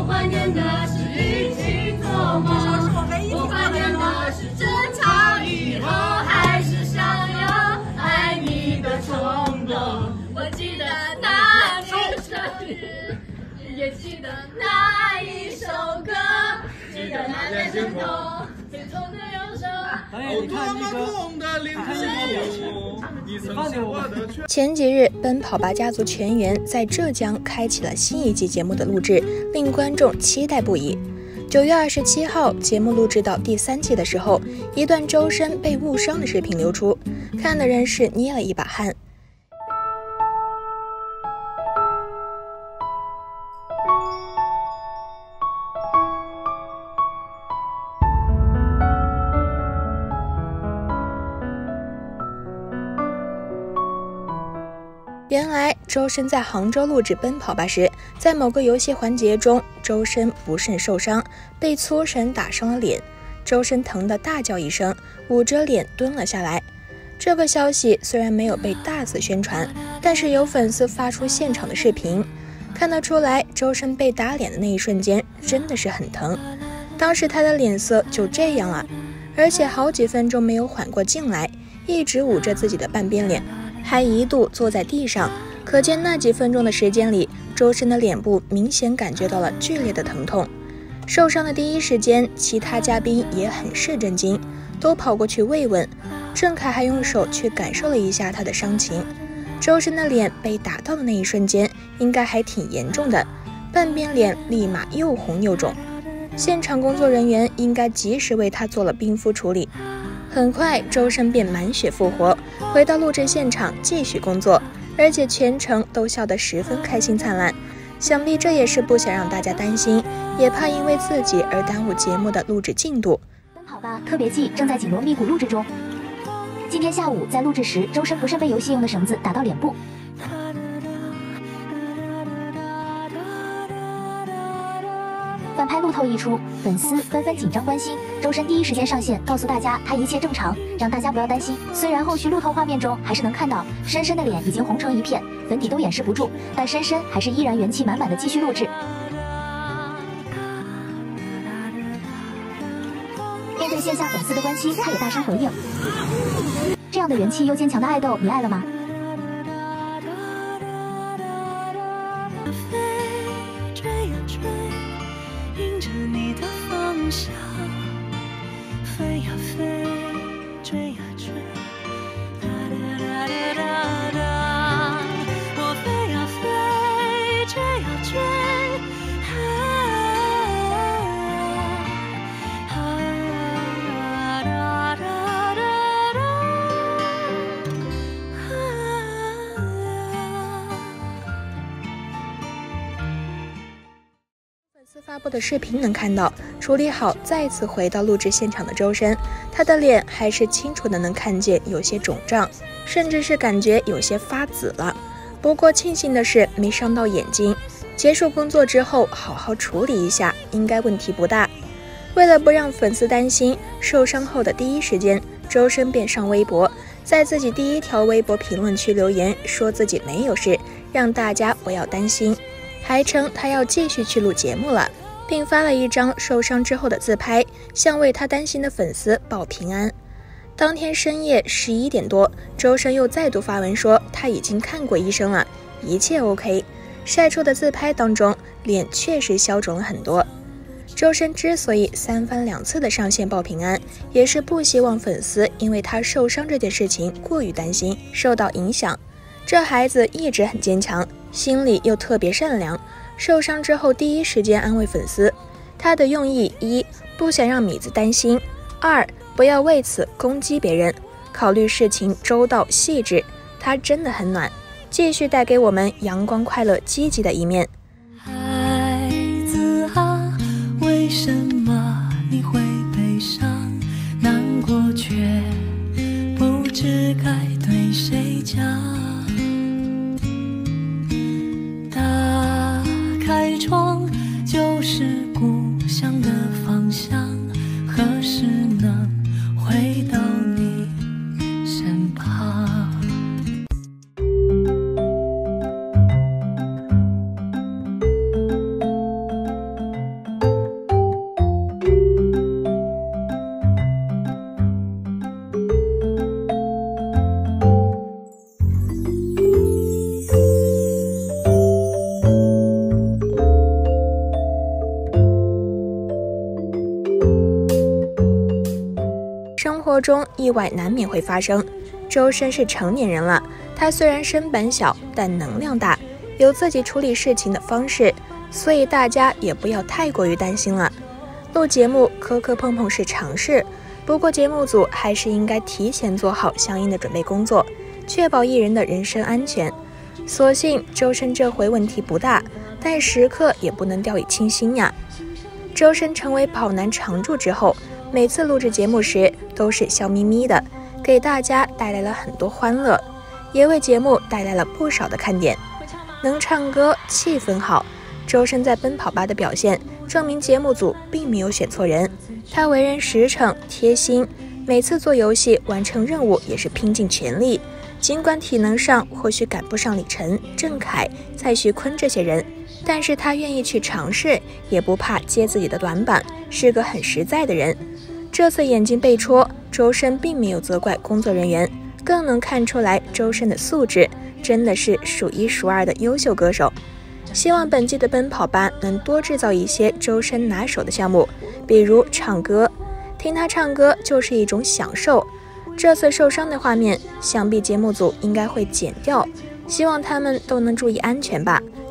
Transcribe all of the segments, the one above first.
我怀念的是一起做梦，我怀念的是争吵以后还是想要爱你的冲动。我记得那年生日，也记得那一首歌，记得那天心痛，最痛的忧伤。哎，你看那个，你看那个。前几日，《奔跑吧家族》全员在浙江开启了新一季节目的录制，令观众期待不已。九月二十七号，节目录制到第三季的时候，一段周深被误伤的视频流出，看的人是捏了一把汗。原来周深在杭州录制《奔跑吧》时，在某个游戏环节中，周深不慎受伤，被粗绳打伤了脸。周深疼得大叫一声，捂着脸蹲了下来。这个消息虽然没有被大肆宣传，但是有粉丝发出现场的视频，看得出来，周深被打脸的那一瞬间真的是很疼。当时他的脸色就这样了，而且好几分钟没有缓过劲来，一直捂着自己的半边脸。还一度坐在地上，可见那几分钟的时间里，周深的脸部明显感觉到了剧烈的疼痛。受伤的第一时间，其他嘉宾也很是震惊，都跑过去慰问。郑恺还用手去感受了一下他的伤情。周深的脸被打到的那一瞬间，应该还挺严重的，半边脸立马又红又肿。现场工作人员应该及时为他做了冰敷处理。很快，周深便满血复活，回到录制现场继续工作，而且全程都笑得十分开心灿烂。想必这也是不想让大家担心，也怕因为自己而耽误节目的录制进度。奔跑吧特别季正在紧锣密鼓录制中。今天下午在录制时，周深不慎被游戏用的绳子打到脸部。拍路透一出，粉丝纷纷紧张关心。周深第一时间上线，告诉大家他一切正常，让大家不要担心。虽然后续路透画面中还是能看到深深的脸已经红成一片，粉底都掩饰不住，但深深还是依然元气满满的继续录制。面对线下粉丝的关心，他也大声回应：“这样的元气又坚强的爱豆，你爱了吗？”布的视频能看到，处理好再次回到录制现场的周深，他的脸还是清楚的能看见有些肿胀，甚至是感觉有些发紫了。不过庆幸的是没伤到眼睛。结束工作之后好好处理一下，应该问题不大。为了不让粉丝担心，受伤后的第一时间，周深便上微博，在自己第一条微博评论区留言，说自己没有事，让大家不要担心。还称他要继续去录节目了，并发了一张受伤之后的自拍，向为他担心的粉丝报平安。当天深夜十一点多，周深又再度发文说他已经看过医生了，一切 OK。晒出的自拍当中，脸确实消肿了很多。周深之所以三番两次的上线报平安，也是不希望粉丝因为他受伤这件事情过于担心，受到影响。这孩子一直很坚强。心里又特别善良，受伤之后第一时间安慰粉丝。他的用意：一不想让米子担心；二不要为此攻击别人，考虑事情周到细致。他真的很暖，继续带给我们阳光、快乐、积极的一面。想的。中意外难免会发生。周深是成年人了，他虽然身板小，但能量大，有自己处理事情的方式，所以大家也不要太过于担心了。录节目磕磕碰碰是常事，不过节目组还是应该提前做好相应的准备工作，确保艺人的人身安全。所幸周深这回问题不大，但时刻也不能掉以轻心呀。周深成为跑男常驻之后，每次录制节目时都是笑眯眯的，给大家带来了很多欢乐，也为节目带来了不少的看点。能唱歌，气氛好。周深在《奔跑吧》的表现证明节目组并没有选错人。他为人实诚贴心，每次做游戏完成任务也是拼尽全力。尽管体能上或许赶不上李晨、郑恺、蔡徐坤这些人，但是他愿意去尝试，也不怕揭自己的短板，是个很实在的人。这次眼睛被戳，周深并没有责怪工作人员，更能看出来周深的素质真的是数一数二的优秀歌手。希望本季的奔跑吧能多制造一些周深拿手的项目，比如唱歌，听他唱歌就是一种享受。这次受伤的画面，想必节目组应该会剪掉。希望他们都能注意安全吧。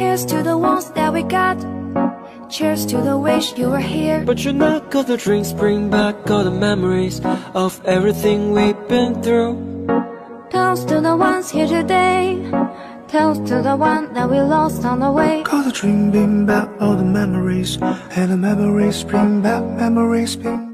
Here's to the ones that we got. Cheers to the wish you were here. But you're not, cause the drinks bring back all the memories of everything we've been through. Toast to the ones here today. Toast to the one that we lost on the way. Cause the dream bring back all the memories, and the memories bring back memories bring